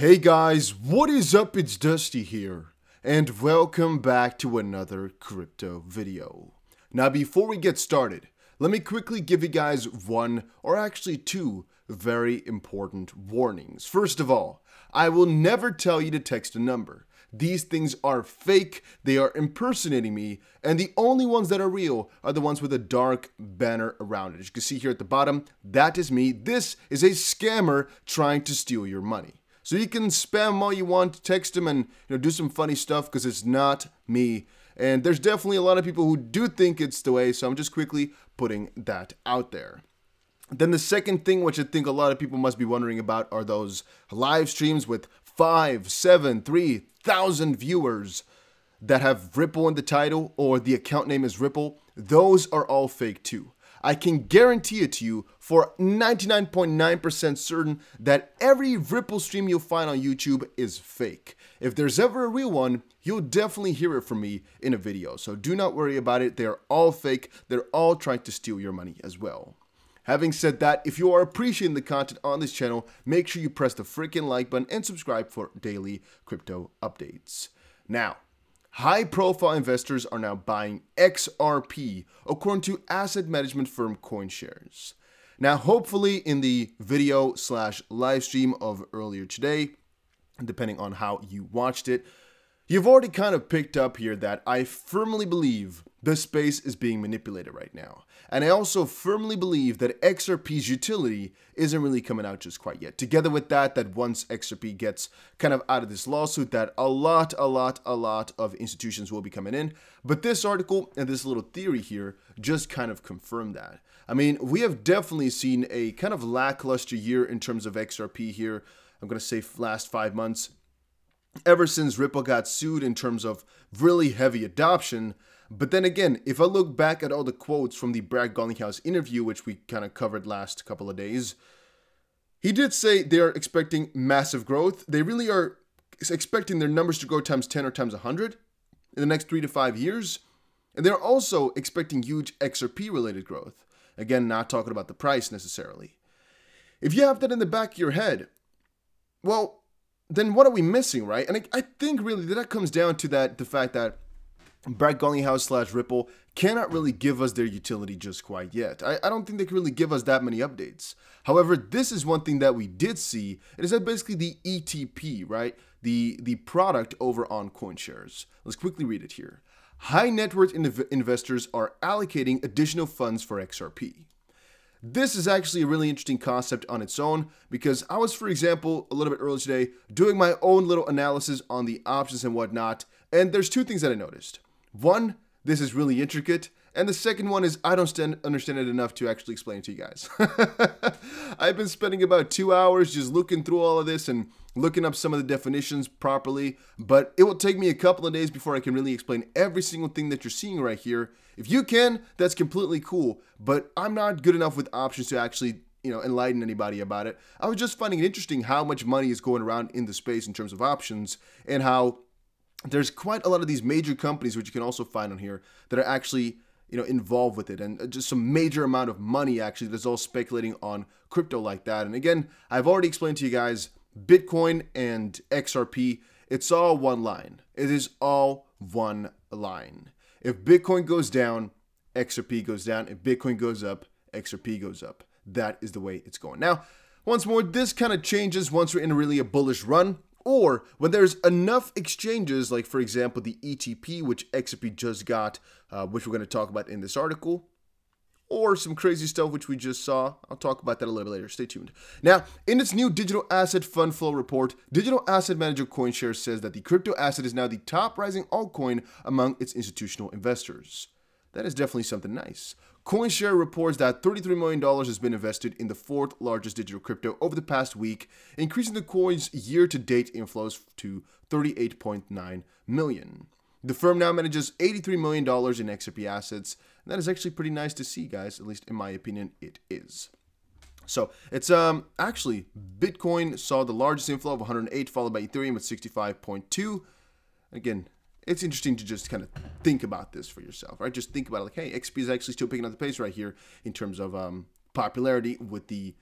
Hey guys, what is up? It's Dusty here, and welcome back to another crypto video. Now before we get started, let me quickly give you guys one, or actually two, very important warnings. First of all, I will never tell you to text a number. These things are fake, they are impersonating me, and the only ones that are real are the ones with a dark banner around it. As you can see here at the bottom, that is me. This is a scammer trying to steal your money. So you can spam all you want, text them, and you know do some funny stuff because it's not me. And there's definitely a lot of people who do think it's the way, so I'm just quickly putting that out there. Then the second thing, which I think a lot of people must be wondering about, are those live streams with five, seven, three thousand viewers that have Ripple in the title or the account name is Ripple. Those are all fake too. I can guarantee it to you for 99.9% certain that every Ripple stream you'll find on YouTube is fake. If there's ever a real one, you'll definitely hear it from me in a video. So do not worry about it. They're all fake. They're all trying to steal your money as well. Having said that, if you are appreciating the content on this channel, make sure you press the freaking like button and subscribe for daily crypto updates. Now, High profile investors are now buying XRP, according to asset management firm CoinShares. Now, hopefully, in the video slash live stream of earlier today, depending on how you watched it, You've already kind of picked up here that I firmly believe the space is being manipulated right now. And I also firmly believe that XRP's utility isn't really coming out just quite yet. Together with that, that once XRP gets kind of out of this lawsuit, that a lot, a lot, a lot of institutions will be coming in. But this article and this little theory here just kind of confirm that. I mean, we have definitely seen a kind of lackluster year in terms of XRP here. I'm going to say last five months ever since Ripple got sued in terms of really heavy adoption. But then again, if I look back at all the quotes from the Brad Garlinghouse interview, which we kind of covered last couple of days, he did say they are expecting massive growth. They really are expecting their numbers to grow times 10 or times 100 in the next three to five years. And they're also expecting huge XRP related growth. Again, not talking about the price necessarily. If you have that in the back of your head, well, then what are we missing, right? And I, I think really that, that comes down to that the fact that Brad Garlinghouse slash Ripple cannot really give us their utility just quite yet. I, I don't think they can really give us that many updates. However, this is one thing that we did see. It is that basically the ETP, right? The, the product over on CoinShares. Let's quickly read it here. High net worth investors are allocating additional funds for XRP. This is actually a really interesting concept on its own because I was, for example, a little bit earlier today doing my own little analysis on the options and whatnot, and there's two things that I noticed. One, this is really intricate, and the second one is I don't stand, understand it enough to actually explain to you guys. I've been spending about two hours just looking through all of this and looking up some of the definitions properly, but it will take me a couple of days before I can really explain every single thing that you're seeing right here. If you can, that's completely cool, but I'm not good enough with options to actually you know enlighten anybody about it. I was just finding it interesting how much money is going around in the space in terms of options and how there's quite a lot of these major companies which you can also find on here that are actually you know involved with it and uh, just some major amount of money actually that's all speculating on crypto like that and again i've already explained to you guys Bitcoin and XRP, it's all one line. It is all one line. If Bitcoin goes down, XRP goes down. If Bitcoin goes up, XRP goes up. That is the way it's going. Now, once more, this kind of changes once we're in really a bullish run or when there's enough exchanges, like for example, the ETP, which XRP just got, uh, which we're going to talk about in this article, or some crazy stuff which we just saw. I'll talk about that a little later. Stay tuned. Now, in its new digital asset fund flow report, digital asset manager CoinShares says that the crypto asset is now the top rising altcoin among its institutional investors. That is definitely something nice. CoinShare reports that $33 million has been invested in the fourth largest digital crypto over the past week, increasing the coin's year-to-date inflows to 38.9 million. The firm now manages $83 million in XRP assets, and that is actually pretty nice to see, guys. At least in my opinion, it is. So it's um actually Bitcoin saw the largest inflow of 108, followed by Ethereum with 65.2. Again, it's interesting to just kind of think about this for yourself, right? Just think about it like, hey, XP is actually still picking up the pace right here in terms of um, popularity with the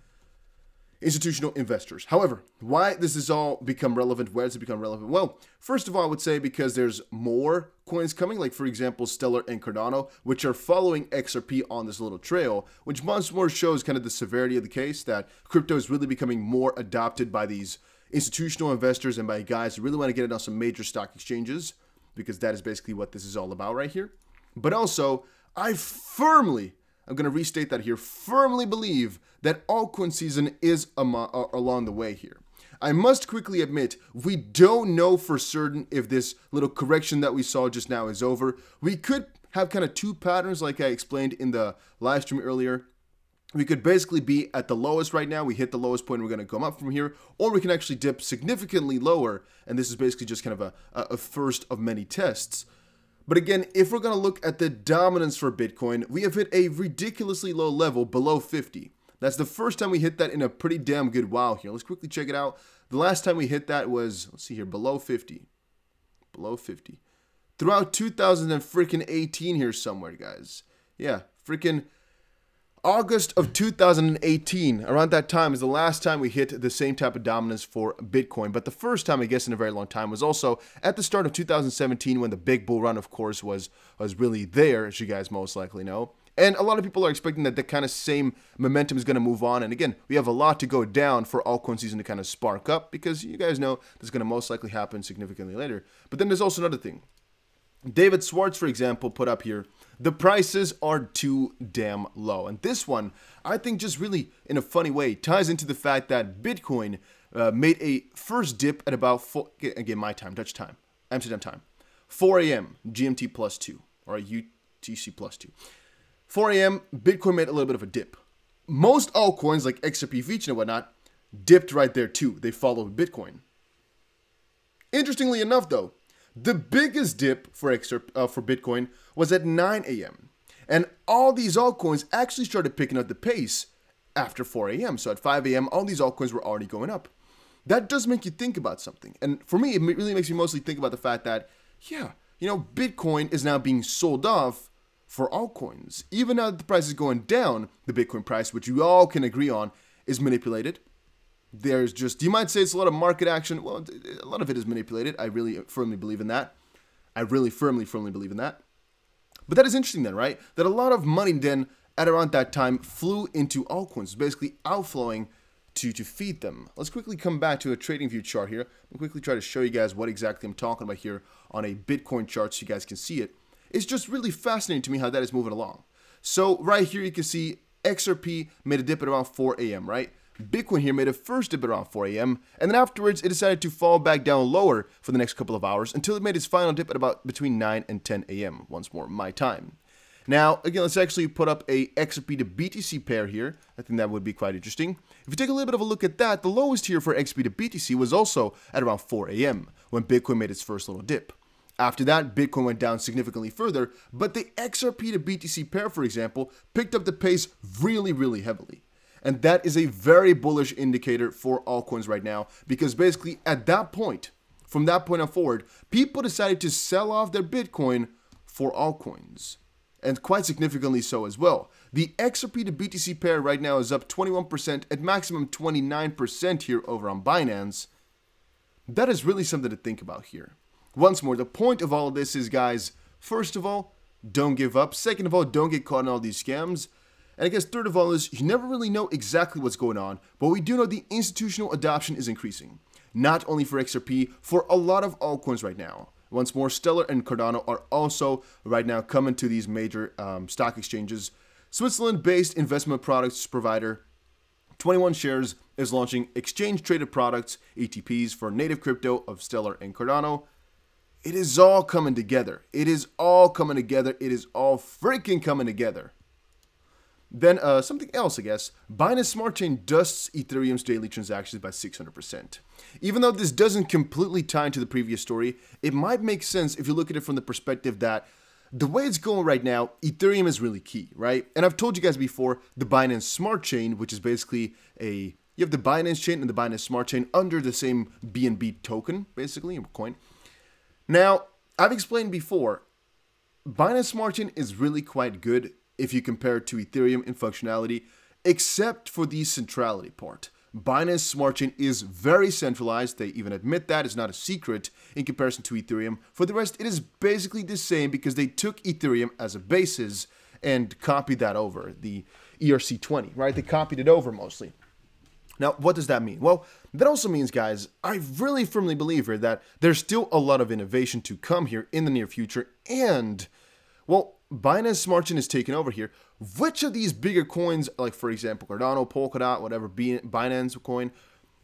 institutional investors. However, why this all become relevant? Where does it become relevant? Well, first of all, I would say because there's more coins coming, like for example, Stellar and Cardano, which are following XRP on this little trail, which once more shows kind of the severity of the case that crypto is really becoming more adopted by these institutional investors and by guys who really want to get it on some major stock exchanges, because that is basically what this is all about right here. But also, I firmly I'm going to restate that here, firmly believe that all altcoin season is uh, along the way here. I must quickly admit, we don't know for certain if this little correction that we saw just now is over. We could have kind of two patterns like I explained in the live stream earlier. We could basically be at the lowest right now. We hit the lowest point. We're going to come up from here. Or we can actually dip significantly lower. And this is basically just kind of a, a first of many tests. But again, if we're going to look at the dominance for Bitcoin, we have hit a ridiculously low level below 50. That's the first time we hit that in a pretty damn good while here. Let's quickly check it out. The last time we hit that was, let's see here, below 50. Below 50. Throughout 2018 here somewhere, guys. Yeah, freaking August of 2018, around that time, is the last time we hit the same type of dominance for Bitcoin. But the first time, I guess, in a very long time was also at the start of 2017 when the big bull run, of course, was, was really there, as you guys most likely know. And a lot of people are expecting that the kind of same momentum is going to move on. And again, we have a lot to go down for altcoin season to kind of spark up because you guys know this is going to most likely happen significantly later. But then there's also another thing. David Schwartz, for example, put up here the prices are too damn low. And this one, I think, just really in a funny way ties into the fact that Bitcoin uh, made a first dip at about, four, again, my time, Dutch time, Amsterdam time, 4 a.m. GMT plus 2, or UTC plus 2. 4 a.m., Bitcoin made a little bit of a dip. Most altcoins like XRP, Feature, and whatnot dipped right there too. They followed Bitcoin. Interestingly enough, though, the biggest dip for XRP, uh, for Bitcoin was at 9 a.m. And all these altcoins actually started picking up the pace after 4 a.m. So at 5 a.m., all these altcoins were already going up. That does make you think about something. And for me, it really makes me mostly think about the fact that, yeah, you know, Bitcoin is now being sold off for altcoins. Even now that the price is going down, the Bitcoin price, which you all can agree on, is manipulated. There's just, you might say it's a lot of market action. Well, a lot of it is manipulated. I really firmly believe in that. I really firmly, firmly believe in that. But that is interesting then, right? That a lot of money then at around that time flew into altcoins, basically outflowing to, to feed them. Let's quickly come back to a trading view chart here. I'll quickly try to show you guys what exactly I'm talking about here on a Bitcoin chart so you guys can see it. It's just really fascinating to me how that is moving along. So right here you can see XRP made a dip at around 4 a.m., right? Bitcoin here made a first dip around 4 a.m. and then afterwards it decided to fall back down lower for the next couple of hours until it made its final dip at about between 9 and 10 a.m. once more my time. Now, again, let's actually put up a XRP to BTC pair here. I think that would be quite interesting. If you take a little bit of a look at that, the lowest here for XRP to BTC was also at around 4 a.m. when Bitcoin made its first little dip. After that, Bitcoin went down significantly further, but the XRP to BTC pair, for example, picked up the pace really, really heavily. And that is a very bullish indicator for altcoins right now because basically at that point, from that point on forward, people decided to sell off their Bitcoin for altcoins. And quite significantly so as well. The XRP to BTC pair right now is up 21% at maximum 29% here over on Binance. That is really something to think about here. Once more, the point of all of this is, guys, first of all, don't give up. Second of all, don't get caught in all these scams. And I guess third of all is you never really know exactly what's going on, but we do know the institutional adoption is increasing. Not only for XRP, for a lot of altcoins right now. Once more, Stellar and Cardano are also right now coming to these major um, stock exchanges. Switzerland-based investment products provider 21 Shares is launching exchange-traded products, ETPs, for native crypto of Stellar and Cardano. It is all coming together. It is all coming together. It is all freaking coming together. Then uh, something else, I guess. Binance Smart Chain dusts Ethereum's daily transactions by 600%. Even though this doesn't completely tie into the previous story, it might make sense if you look at it from the perspective that the way it's going right now, Ethereum is really key, right? And I've told you guys before, the Binance Smart Chain, which is basically a you have the Binance chain and the Binance Smart Chain under the same BNB token, basically, a coin. Now, I've explained before, Binance Smart Chain is really quite good if you compare it to Ethereum in functionality, except for the centrality part. Binance Smart Chain is very centralized. They even admit that. It's not a secret in comparison to Ethereum. For the rest, it is basically the same because they took Ethereum as a basis and copied that over, the ERC20, right? They copied it over mostly. Now, what does that mean? Well, that also means, guys, I really firmly believe here that there's still a lot of innovation to come here in the near future. And, well, Binance Smart Chain is taking over here. Which of these bigger coins, like for example, Cardano, Polkadot, whatever, Binance coin,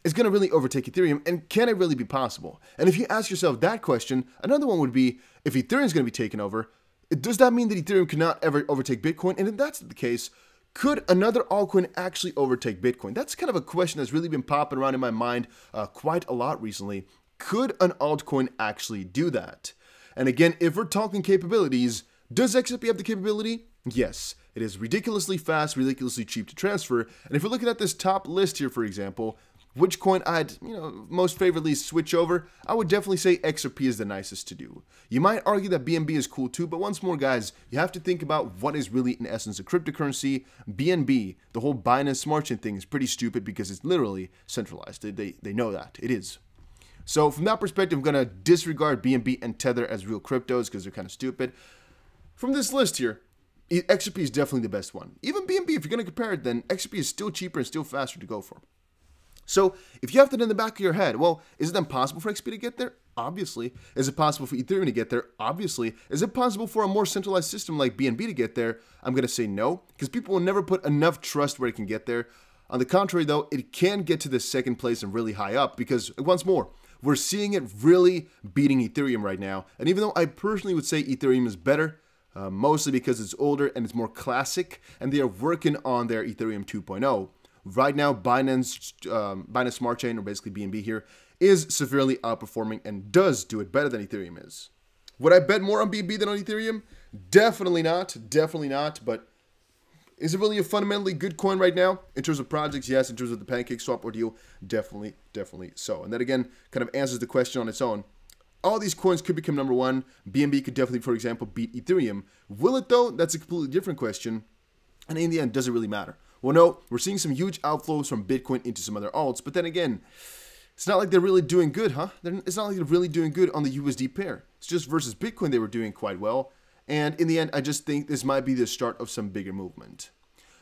is going to really overtake Ethereum? And can it really be possible? And if you ask yourself that question, another one would be if Ethereum is going to be taken over, does that mean that Ethereum cannot ever overtake Bitcoin? And if that's the case, could another altcoin actually overtake Bitcoin? That's kind of a question that's really been popping around in my mind uh, quite a lot recently. Could an altcoin actually do that? And again, if we're talking capabilities, does XRP have the capability? Yes. It is ridiculously fast, ridiculously cheap to transfer. And if you're looking at this top list here, for example, which coin I'd, you know, most favorably switch over, I would definitely say XRP is the nicest to do. You might argue that BNB is cool too, but once more guys, you have to think about what is really in essence a cryptocurrency. BNB, the whole Binance Smart Chain thing is pretty stupid because it's literally centralized. They, they, they know that. It is. So from that perspective, I'm going to disregard BNB and Tether as real cryptos because they're kind of stupid. From this list here, XRP is definitely the best one. Even BNB, if you're going to compare it, then XRP is still cheaper and still faster to go for. So if you have that in the back of your head, well, is it impossible for XP to get there? Obviously. Is it possible for Ethereum to get there? Obviously. Is it possible for a more centralized system like BNB to get there? I'm going to say no, because people will never put enough trust where it can get there. On the contrary, though, it can get to the second place and really high up because, once more, we're seeing it really beating Ethereum right now. And even though I personally would say Ethereum is better, uh, mostly because it's older and it's more classic, and they are working on their Ethereum 2.0. Right now, Binance, um, Binance Smart Chain, or basically BNB here, is severely outperforming and does do it better than Ethereum is. Would I bet more on BNB than on Ethereum? Definitely not. Definitely not. But is it really a fundamentally good coin right now? In terms of projects, yes. In terms of the Pancake Swap ordeal, definitely, definitely so. And that again kind of answers the question on its own. All these coins could become number one. BNB could definitely, for example, beat Ethereum. Will it though? That's a completely different question. And in the end, does it really matter? Well, no, we're seeing some huge outflows from Bitcoin into some other alts, but then again, it's not like they're really doing good, huh? It's not like they're really doing good on the USD pair. It's just versus Bitcoin they were doing quite well. And in the end, I just think this might be the start of some bigger movement.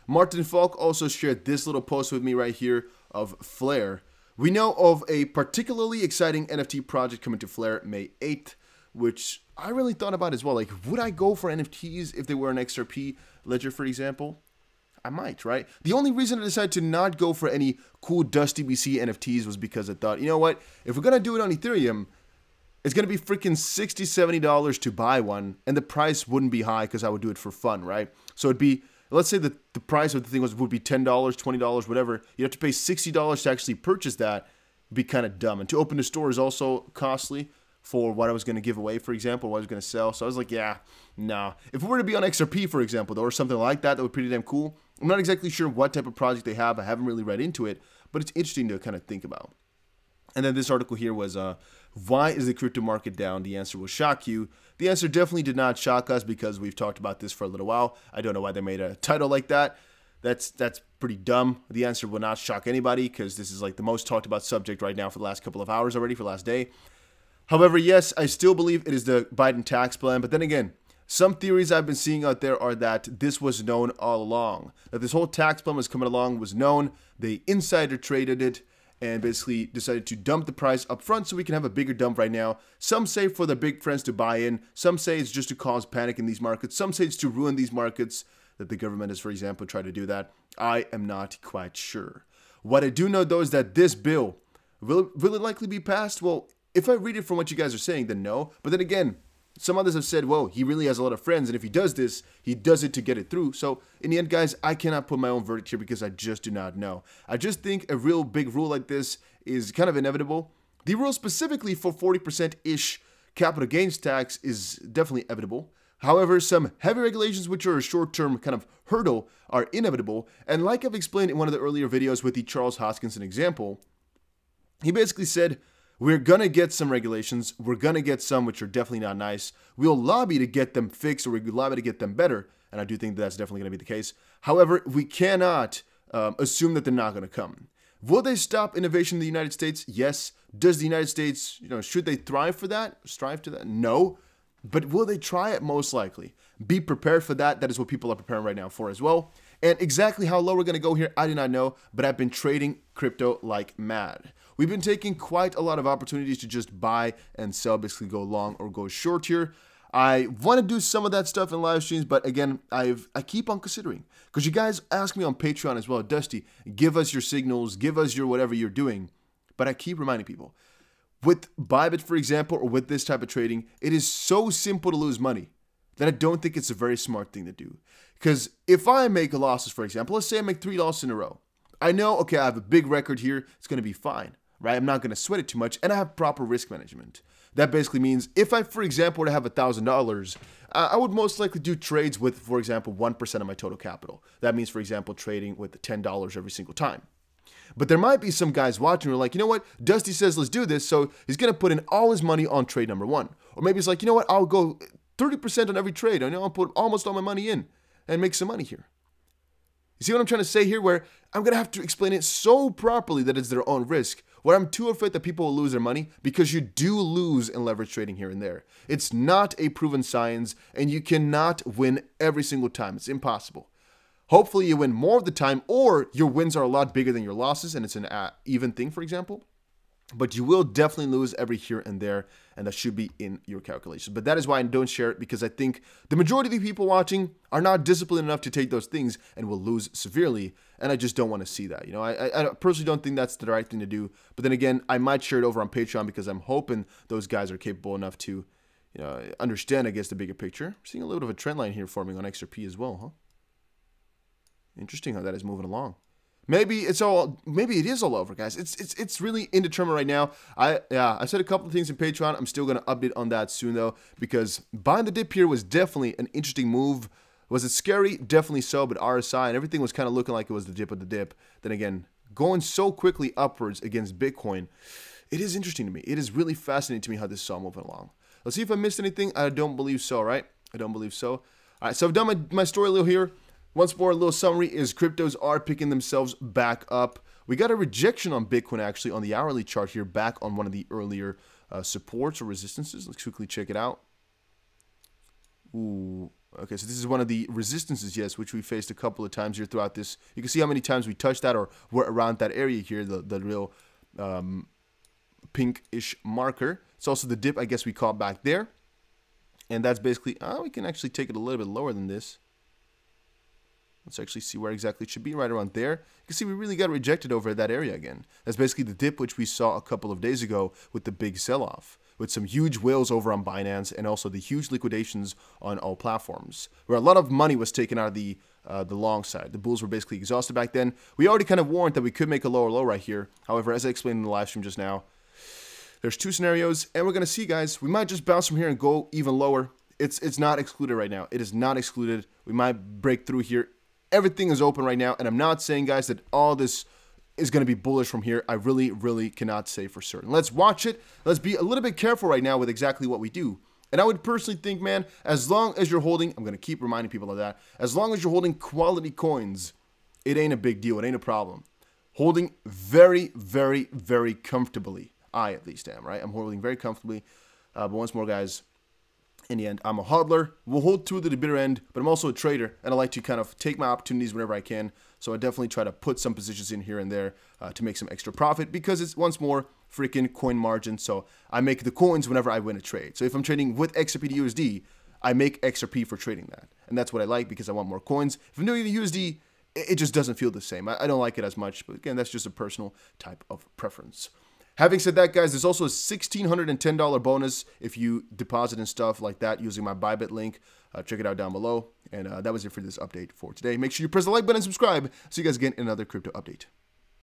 Martin Falk also shared this little post with me right here of Flare. We know of a particularly exciting NFT project coming to Flare May 8th, which I really thought about as well. Like, would I go for NFTs if they were an XRP ledger, for example? I might, right? The only reason I decided to not go for any cool Dusty BC NFTs was because I thought, you know what? If we're going to do it on Ethereum, it's going to be freaking $60, $70 to buy one, and the price wouldn't be high because I would do it for fun, right? So it'd be, let's say that the price of the thing was would be $10, $20, whatever. You'd have to pay $60 to actually purchase that. It'd be kind of dumb. And to open the store is also costly for what I was going to give away, for example, what I was going to sell. So I was like, yeah, no. If it were to be on XRP, for example, though, or something like that, that would be pretty damn cool. I'm not exactly sure what type of project they have. I haven't really read into it, but it's interesting to kind of think about. And then this article here was, uh, why is the crypto market down? The answer will shock you. The answer definitely did not shock us because we've talked about this for a little while. I don't know why they made a title like that. That's that's pretty dumb. The answer will not shock anybody because this is like the most talked about subject right now for the last couple of hours already for last day. However, yes, I still believe it is the Biden tax plan. But then again, some theories I've been seeing out there are that this was known all along. That this whole tax plan was coming along was known. They insider traded it and basically decided to dump the price up front so we can have a bigger dump right now. Some say for the big friends to buy in. Some say it's just to cause panic in these markets. Some say it's to ruin these markets. That the government has, for example, tried to do that. I am not quite sure. What I do know though is that this bill will, will it likely be passed? Well, if I read it from what you guys are saying, then no. But then again, some others have said, well, he really has a lot of friends, and if he does this, he does it to get it through. So, in the end, guys, I cannot put my own verdict here because I just do not know. I just think a real big rule like this is kind of inevitable. The rule specifically for 40% ish capital gains tax is definitely inevitable. However, some heavy regulations, which are a short term kind of hurdle, are inevitable. And like I've explained in one of the earlier videos with the Charles Hoskinson example, he basically said, we're gonna get some regulations. We're gonna get some which are definitely not nice. We'll lobby to get them fixed or we'll lobby to get them better. And I do think that that's definitely gonna be the case. However, we cannot um, assume that they're not gonna come. Will they stop innovation in the United States? Yes. Does the United States, you know, should they thrive for that? Strive to that? No. But will they try it? Most likely. Be prepared for that. That is what people are preparing right now for as well. And exactly how low we're going to go here, I do not know, but I've been trading crypto like mad. We've been taking quite a lot of opportunities to just buy and sell, basically go long or go short here. I want to do some of that stuff in live streams, but again, I've I keep on considering because you guys ask me on Patreon as well, Dusty, give us your signals, give us your whatever you're doing. But I keep reminding people with Bybit, for example, or with this type of trading, it is so simple to lose money that I don't think it's a very smart thing to do. Because if I make losses, for example, let's say I make three losses in a row, I know, okay, I have a big record here, it's going to be fine, right? I'm not going to sweat it too much, and I have proper risk management. That basically means if I, for example, were to have $1,000, I would most likely do trades with, for example, 1% of my total capital. That means, for example, trading with $10 every single time. But there might be some guys watching who are like, you know what? Dusty says let's do this, so he's going to put in all his money on trade number one. Or maybe he's like, you know what? I'll go 30% on every trade. I know I'll put almost all my money in and make some money here. You see what I'm trying to say here? Where I'm going to have to explain it so properly that it's their own risk. Where I'm too afraid that people will lose their money because you do lose in leverage trading here and there. It's not a proven science and you cannot win every single time. It's impossible. Hopefully you win more of the time or your wins are a lot bigger than your losses and it's an uh, even thing, for example but you will definitely lose every here and there and that should be in your calculations. But that is why i don't share it because i think the majority of the people watching are not disciplined enough to take those things and will lose severely and i just don't want to see that you know? I, I personally don't think that's the right thing to do but then again i might share it over on patreon because i'm hoping those guys are capable enough to you know understand i guess the bigger picture. Seeing a little bit of a trend line here forming on xrp as well huh? Interesting how that is moving along Maybe it's all. Maybe it is all over, guys. It's it's it's really indeterminate right now. I yeah, I said a couple of things in Patreon. I'm still gonna update on that soon though, because buying the dip here was definitely an interesting move. Was it scary? Definitely so. But RSI and everything was kind of looking like it was the dip of the dip. Then again, going so quickly upwards against Bitcoin, it is interesting to me. It is really fascinating to me how this is all moving along. Let's see if I missed anything. I don't believe so. Right? I don't believe so. All right, so I've done my, my story a little here. Once more, a little summary is cryptos are picking themselves back up. We got a rejection on Bitcoin actually on the hourly chart here, back on one of the earlier uh, supports or resistances. Let's quickly check it out. Ooh, okay, so this is one of the resistances, yes, which we faced a couple of times here throughout this. You can see how many times we touched that or we're around that area here, the, the real um, pinkish marker. It's also the dip, I guess we caught back there. And that's basically, oh, we can actually take it a little bit lower than this. Let's actually see where exactly it should be, right around there. You can see we really got rejected over that area again. That's basically the dip which we saw a couple of days ago with the big sell-off, with some huge whales over on Binance and also the huge liquidations on all platforms, where a lot of money was taken out of the uh, the long side. The bulls were basically exhausted back then. We already kind of warned that we could make a lower low right here. However, as I explained in the live stream just now, there's two scenarios, and we're going to see, guys, we might just bounce from here and go even lower. It's, it's not excluded right now. It is not excluded. We might break through here everything is open right now. And I'm not saying, guys, that all this is going to be bullish from here. I really, really cannot say for certain. Let's watch it. Let's be a little bit careful right now with exactly what we do. And I would personally think, man, as long as you're holding, I'm going to keep reminding people of that, as long as you're holding quality coins, it ain't a big deal. It ain't a problem. Holding very, very, very comfortably. I at least am, right? I'm holding very comfortably. Uh, but once more, guys, in the end, I'm a hodler. We'll hold to the bitter end, but I'm also a trader, and I like to kind of take my opportunities whenever I can. So I definitely try to put some positions in here and there uh, to make some extra profit because it's once more freaking coin margin. So I make the coins whenever I win a trade. So if I'm trading with XRP to USD, I make XRP for trading that, and that's what I like because I want more coins. If I'm doing the USD, it just doesn't feel the same. I don't like it as much, but again, that's just a personal type of preference. Having said that, guys, there's also a $1,610 bonus if you deposit and stuff like that using my Bybit link. Uh, check it out down below. And uh, that was it for this update for today. Make sure you press the like button and subscribe. See you guys in another crypto update.